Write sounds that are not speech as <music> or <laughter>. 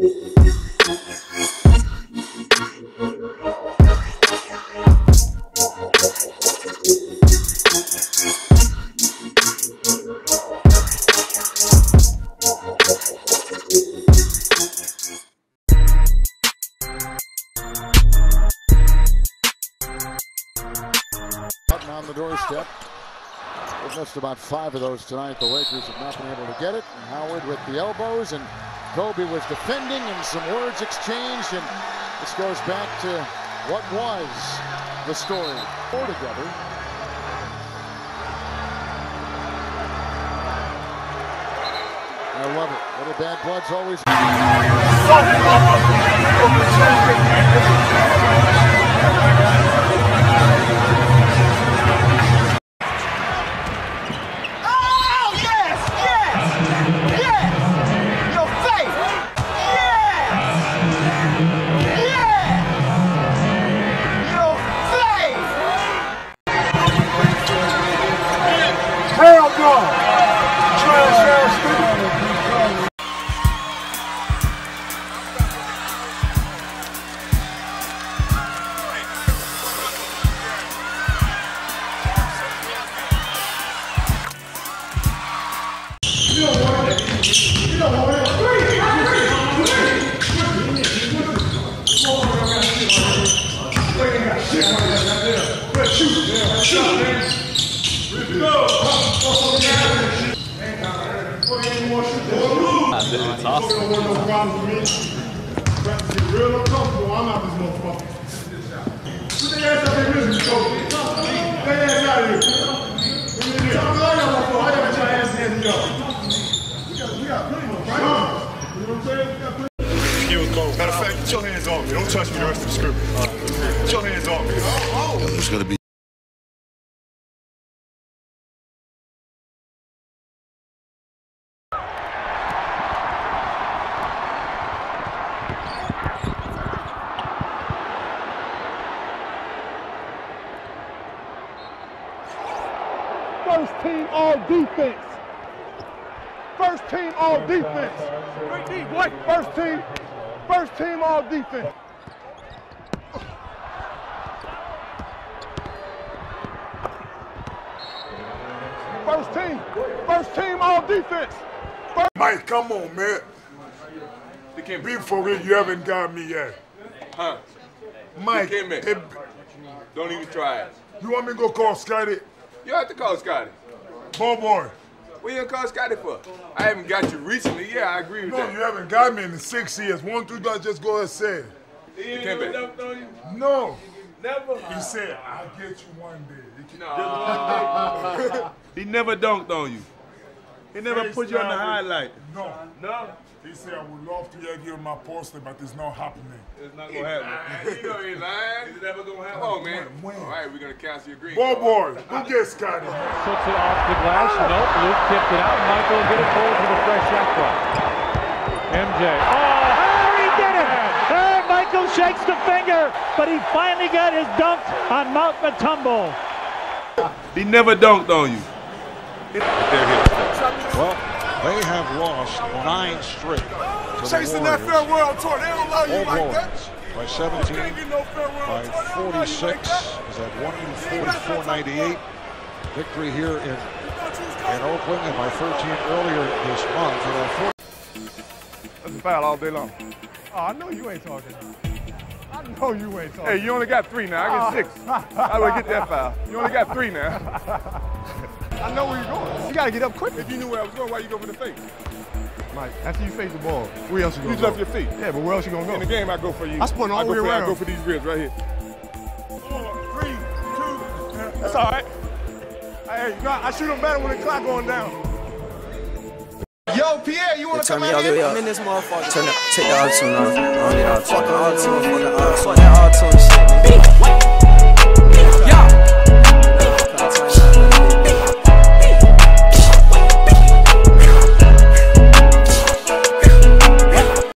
On the doorstep. We've missed about five of those tonight. The Lakers have not been able to get it. And Howard with the elbows, and Kobe was defending, and some words exchanged. And this goes back to what was the story. Four together. I love it. Little bad blood's always. It's awesome. get real uncomfortable. I'm out this motherfucker. There's going to be First team all defense. First team all defense. First team, first team all defense. First team, first team all defense. Mike, come on, man. They can't Be for real, you haven't got me yet. Huh? Mike, Give me. it- Don't even try it. you want me to go call Scotty? You have to call Scotty. Ball boy. What you gonna call Scotty for? I haven't got you recently. Yeah, I agree with No, that. you haven't got me in the six years. One, two, guys, just go ahead and say it. Dikembe. No. Never. He said, I'll get you one day. He can- No. He never dunked on you. He never Face put you on the highlight. No. no. He said, I would love to give you on my poster, but it's not happening. It's not gonna happen. You know he lying. It's never gonna happen. Come on, man. When? All right, we're gonna cancel your green. Boy, card. boy, who gets Scotty? Puts it off the glass. Ah. Nope. Luke tipped it out. Michael will get it forward for the fresh shot clock. MJ. Oh, ah, he did it! There, Michael shakes the finger, but he finally got his dunk on Mount Mutombo. He never dunked on you. Well, they have lost nine straight. to the Chasing that Warriors. fair world tour. They don't love you All like that. By 17, no by tour. They don't love you like 46. is that 144.98 victory here in in Oakland, and by 13 earlier this month. And our That's a foul all day long. Oh, I know you ain't talking. I know you ain't talking. Hey, you only got three now. I get six. <laughs> How do I get that foul? You only got three now. <laughs> I know where you're going. You gotta get up quick. If you knew where I was going, why you go for the fake? Mike, after you face the ball, where else you You gonna left go? your feet. Yeah, but where else you gonna go? In the game, I go for you. I spun all I the go way for, I go for these ribs right here. Four, three, two, That's all right. Hey, you got, I shoot them better when the clock going down. Yo, Pierre, you wanna come me out all the way here? I'm in this motherfucker. Turn the, take the auto tune off. I don't need auto tune. Fuck the auto tune. Fuck the auto. Fuck that auto tune.